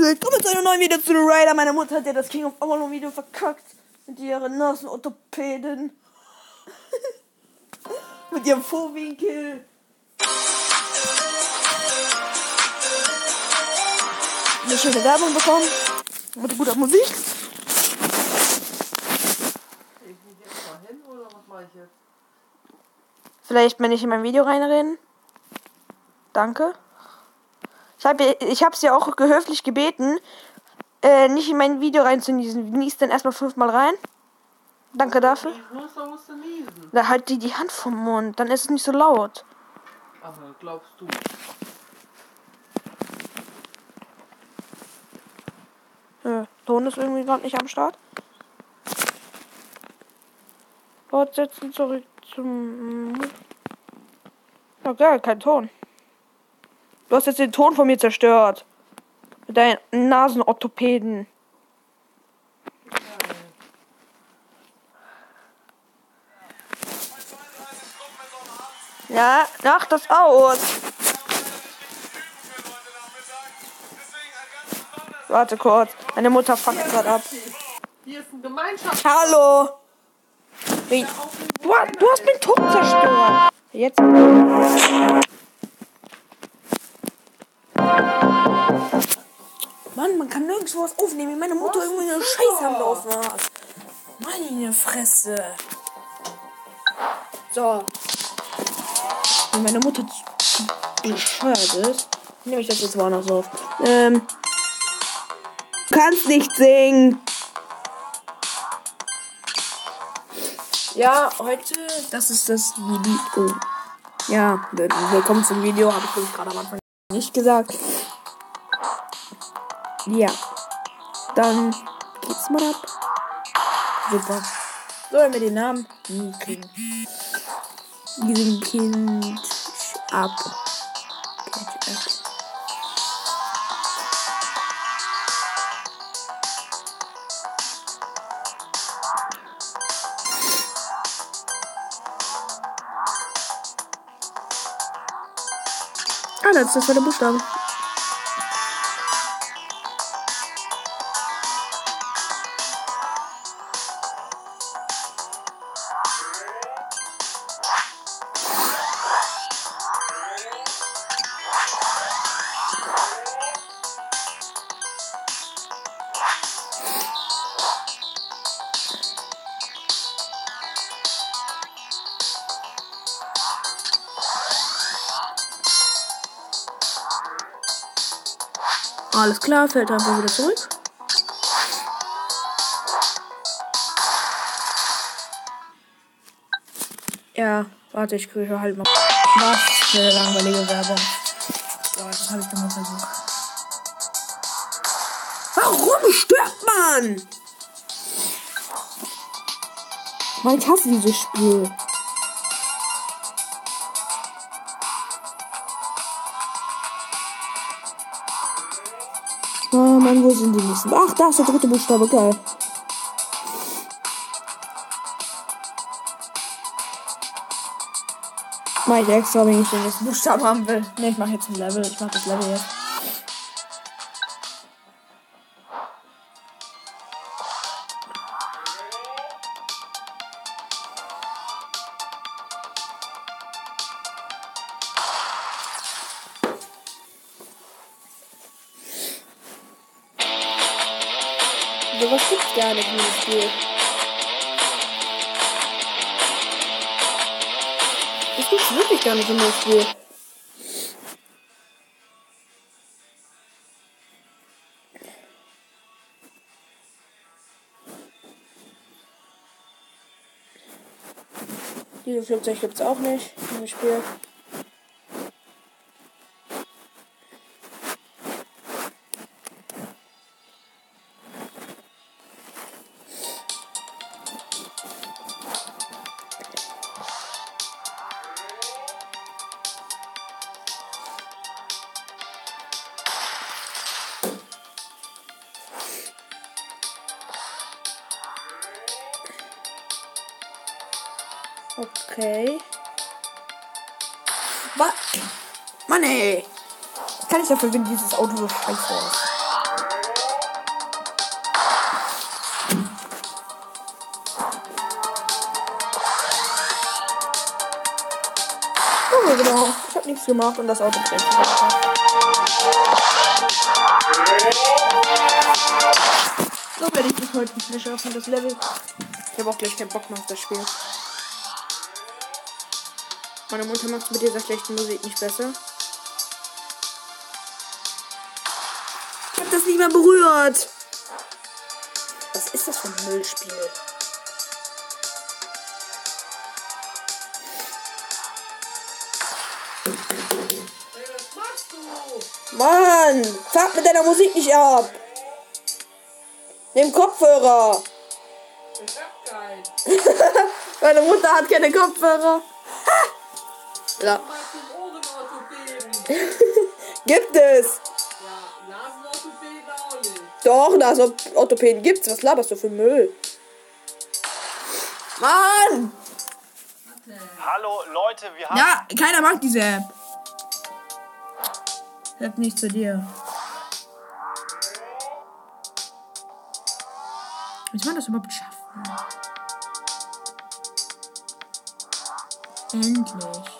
Willkommen zu einem neuen Video zu The Raider. Meine Mutter hat ja das King of Avalon Video verkackt. Mit ihren nassen Orthopäden. Mit ihrem Vorwinkel. Eine schöne Werbung bekommen. Mit guter Musik. Ich jetzt mal hin oder was mache ich jetzt? Vielleicht, wenn ich in mein Video reinreden. Danke. Ich habe ich hab's ja auch gehöflich gebeten, äh, nicht in mein Video reinzunießen. Nies dann erstmal fünfmal rein. Danke dafür. Da halt die die Hand vom Mund, dann ist es nicht so laut. Aber glaubst du? Äh, Ton ist irgendwie gerade nicht am Start. Fortsetzen zurück zum. Ja, geil, kein Ton. Du hast jetzt den Ton von mir zerstört. Mit deinen Nasenorthopäden. Ja, mach das aus. Warte kurz. Meine Mutter fuckt gerade ab. Hier ist ein Gemeinschaft. Hallo. Du, ha- du hast meinen Ton zerstört. Jetzt. Mann, man kann nirgendwo was aufnehmen. wenn Meine Mutter irgendwie eine Scheiße am Laufen hat. Meine Fresse. So. Wenn meine Mutter bescheuert ist, nehme ich das jetzt woanders auf. Ähm. Du kannst nicht singen. Ja, heute, das ist das Video. Ja, will- willkommen zum Video, habe ich gerade am Anfang nicht gesagt. Ja, dann geht's mal ab. Super. Sollen wir den Namen nie kriegen? Diesem Kind ab. Ah, das ist der Buchstabe. Alles klar, fällt einfach wieder zurück. Ja, warte, ich kriege halt mal. Was für eine langweilige Werbung. So, das habe ich doch mal versucht. Warum stirbt man? Mann, ich hasse dieses Spiel. Sind die nächsten? Ach, da ist der dritte Buchstabe, geil. Mach ich extra, wenn ich den nächsten Buchstaben haben will. Ne, ich mach jetzt ein Level. Ich mach das Level jetzt. Sowas gibt's gar nicht in diesem Spiel. Das gibt's wirklich gar nicht in dem Spiel. Dieses Flugzeug gibt's auch nicht in dem Spiel. Okay. Was? Mann, ey! Was kann ich dafür, wenn dieses Auto so scheiße ist? Oh, genau. Ich hab nichts gemacht und das Auto brennt. So werde ich mich heute nicht mehr schaffen, das Level. Ich habe auch gleich keinen Bock mehr auf das Spiel. Meine Mutter macht mit dieser schlechten Musik nicht besser. Ich hab das nicht mehr berührt. Was ist das für ein Müllspiel? Ey, was machst du? Mann, fuck mit deiner Musik nicht ab. Nimm Kopfhörer. Ich hab keinen. Meine Mutter hat keine Kopfhörer. Ohrenorthopäden. Gibt es. Ja, Nasenorthopäden auch nicht. Doch, Nasenorthopäden gibt's. Was laberst du für Müll? Mann! Hallo Leute, wir haben. Ja, keiner mag diese App. Sagt nicht zu dir. Wie soll man das überhaupt schaffen? Endlich.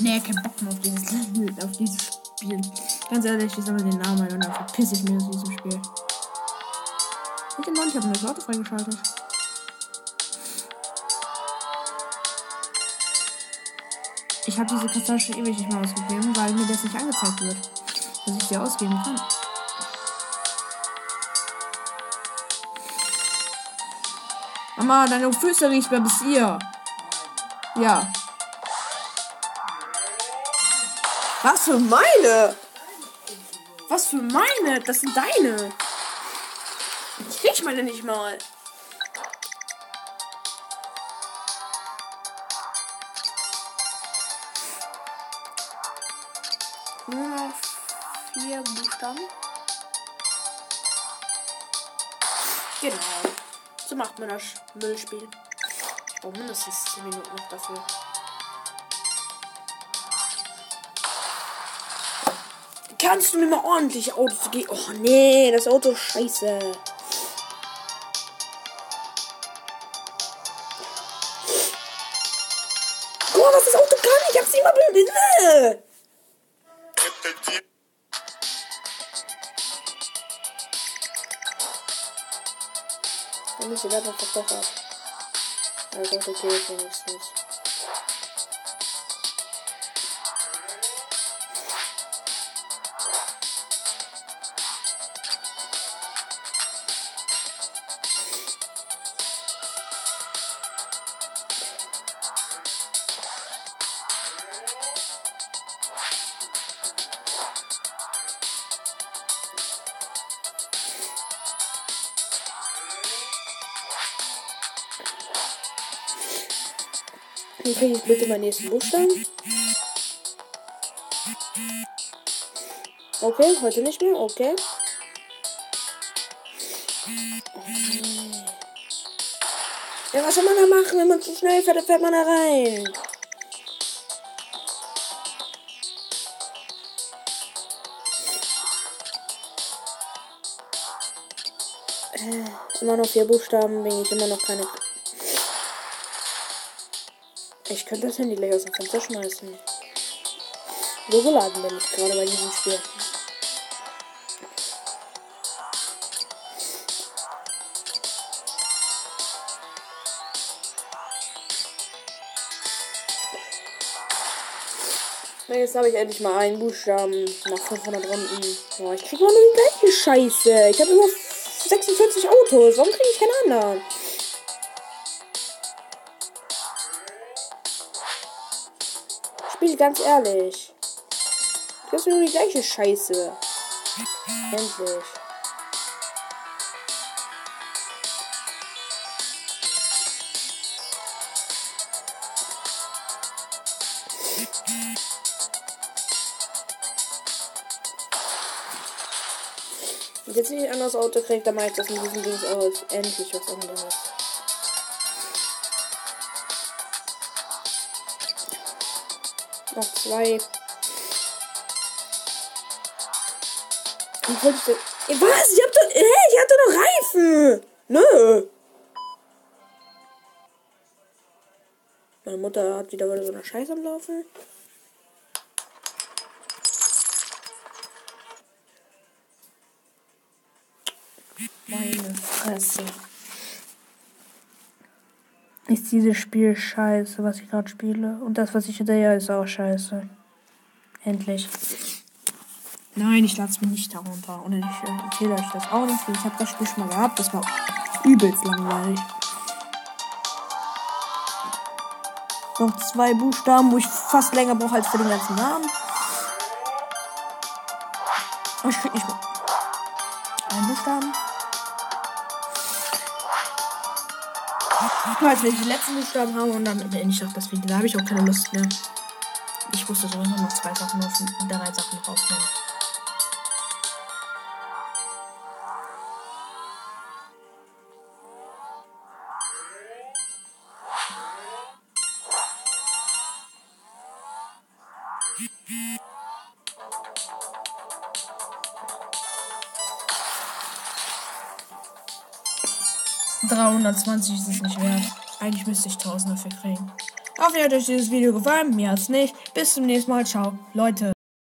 Nee, kein Bock mehr auf dieses Level, auf dieses Spiel. Ganz ehrlich, ich sammle den Namen ein und dann verpiss ich mir aus diesem Spiel. Ich bin ich habe das Auto freigeschaltet. Ich habe diese Kastanie schon ewig nicht mehr ausgegeben, weil mir das nicht angezeigt wird. Dass ich sie ausgeben kann. Mama, deine Füße riecht mir bis ihr. Ja. Was für meine? Was für meine? Das sind deine. Ich riech meine nicht mal. Nur noch vier Buchstaben. Genau. So macht man das Müllspiel. Brauche mindestens 10 Minuten noch dafür. Kannst du mir mal ordentlich Autos geben? Oh nee, das Auto ist scheiße. Mal, was das Auto kann. Ich hab's immer blöd. Dann ist die Werbung doch ab. Also, das geht wenigstens. Wie kriege ich bitte meinen nächsten Buchstaben? Okay, heute nicht mehr, okay. Ja, was soll man da machen, wenn man zu schnell fährt, dann fährt man da rein. Äh, immer noch vier Buchstaben, bin ich immer noch keine. Ich könnte das Handy gleich aus dem Fenster schmeißen. So geladen bin ich gerade bei diesem Spiel. Jetzt habe ich endlich mal einen Buchstaben nach 500 Runden. Boah, ich kriege immer nur die gleiche Scheiße. Ich habe immer 46 Autos. Warum kriege ich keinen anderen? Spiel ganz ehrlich. Hast mir nur die gleiche Scheiße. Endlich. Jetzt, ich ein anderes Auto kriege, dann mache ich das in diesem Dings aus. Endlich was anderes. Noch zwei. Wollte ich denn? Was? Ich hab doch. Hä? Ich hatte doch Reifen! Nö! Meine Mutter hat wieder so eine Scheiße am Laufen. Meine Fresse. Ist dieses Spiel scheiße, was ich gerade spiele. Und das, was ich hinterher ist auch scheiße. Endlich. Nein, ich lade es mir nicht darunter. Und ich äh, erzähle euch das auch nicht. Ich habe das Spiel schon mal gehabt. Das war übelst langweilig. Noch zwei Buchstaben, wo ich fast länger brauche als für den ganzen Namen. Aber ich krieg nicht mehr. Ein Buchstaben. Ich weiß nicht, die letzten Buchstaben haben und dann beende ich auch das Video. Da habe ich auch keine Lust mehr. Ich musste sowieso noch zwei Sachen auf drei Sachen rausnehmen. Dreihundertzwanzig ist es nicht wert. Eigentlich müsste ich 1000 dafür kriegen. Hoffe, ihr hat euch dieses Video gefallen. Mir hat's nicht. Bis zum nächsten Mal. Ciao, Leute.